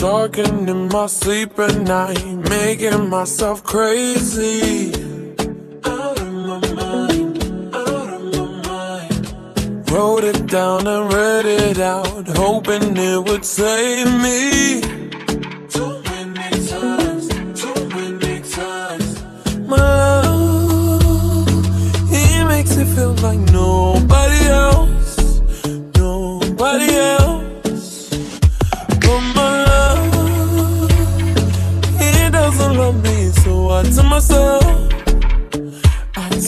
Talking in my sleep at night, making myself crazy. Out of my mind, out of my mind. Wrote it down and read it out, hoping it would save me. Too many times, too many times. My love, it makes it feel like nobody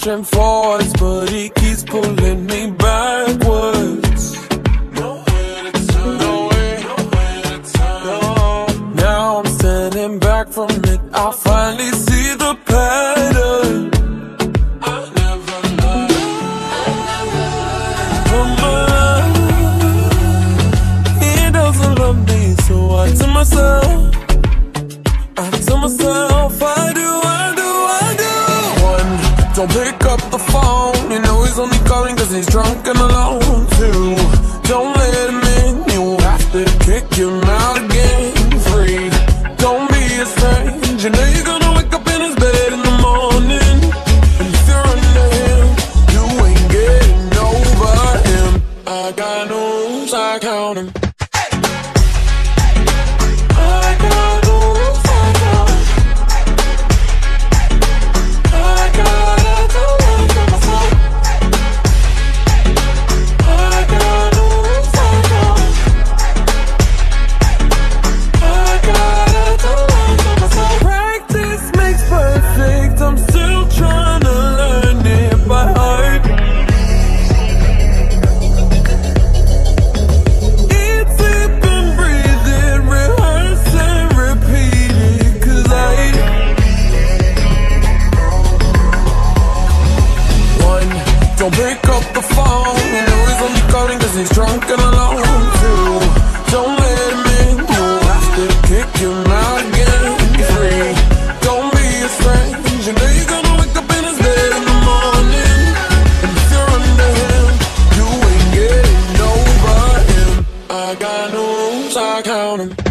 Pushing forwards, but he keeps pulling me backwards. Nowhere to turn, nowhere, nowhere to turn. No. Now I'm standing back from it. I finally see the pattern. I only calling cause he's drunk and alone too. Don't let him in, you'll have to kick him out again Free, don't be a stranger You know you're gonna wake up in his bed in the morning. And if you're under him, you ain't getting over him. I got news, I count him. He's drunk and alone too. Don't let him in, you'll have to kick him out again Free, don't be a stranger. You know you're gonna wake up in his bed in the morning. And if you're under him, you ain't getting over him I got no rules, I count him